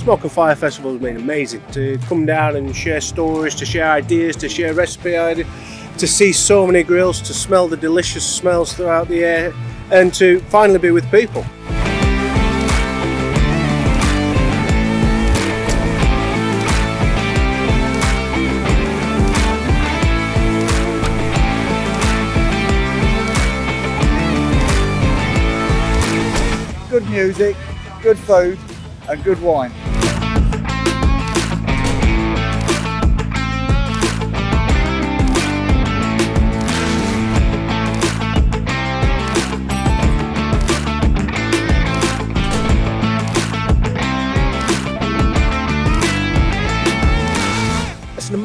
Smoke and Fire Festival has been amazing to come down and share stories, to share ideas, to share recipe ideas, to see so many grills, to smell the delicious smells throughout the air, and to finally be with people. Good music, good food, and good wine.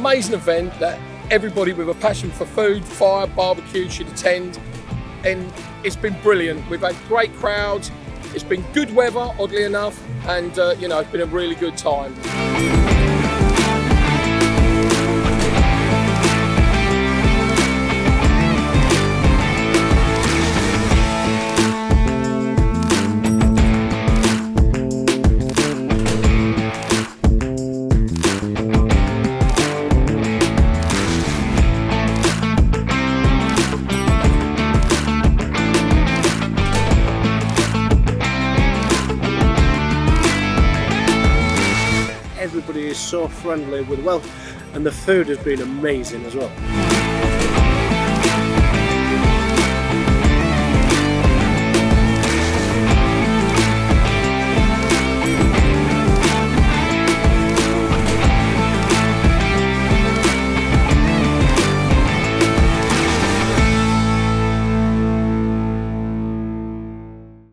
Amazing event that everybody with a passion for food, fire, barbecue should attend. And it's been brilliant. We've had great crowds. It's been good weather, oddly enough, and uh, you know, it's been a really good time. Is so friendly with well, and the food has been amazing as well.